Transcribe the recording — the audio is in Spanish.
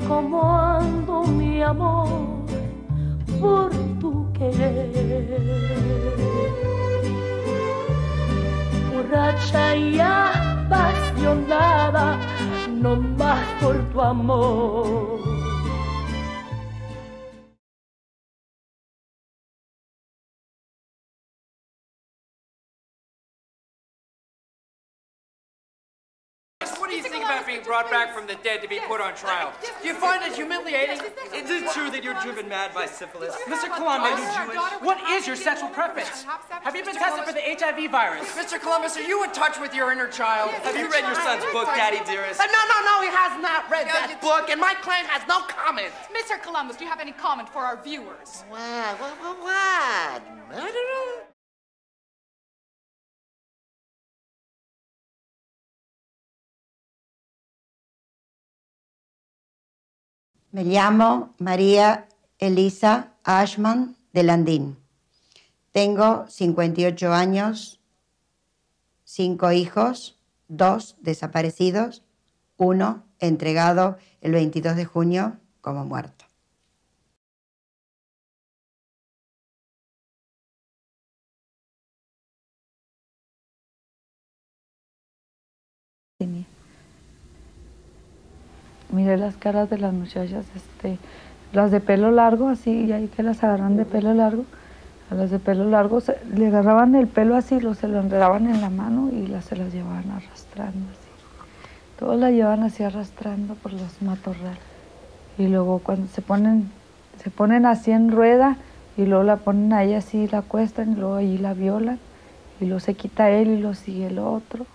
cómo ando mi amor por tu querer. Borracha y apasionada, no más por tu amor. Being brought back from the dead to be put on trial. Do you find it humiliating? Is it true that you're driven mad by syphilis? Mr. Columbus, what is your sexual preference? Have you been tested for the HIV virus? Mr. Columbus, are you in touch with your inner child? Have you read your son's book, Daddy Dearest? Uh, no, no, no, he has not read that book, and my client has no comment. Mr. Columbus, do you have any comment for our viewers? What? Me llamo María Elisa Ashman de Landín. Tengo 58 años, cinco hijos, dos desaparecidos, uno entregado el 22 de junio como muerto. Miré las caras de las muchachas, este, las de pelo largo, así, y ahí que las agarran de pelo largo. A las de pelo largo le agarraban el pelo así, lo, se lo enredaban en la mano y las, se las llevaban arrastrando así. Todos la llevan así arrastrando por los matorrales. Y luego cuando se ponen, se ponen así en rueda y luego la ponen ahí así, la cuestan y luego ahí la violan y luego se quita él y lo sigue el otro.